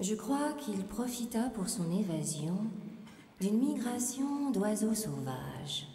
Je crois qu'il profita pour son évasion d'une migration d'oiseaux sauvages.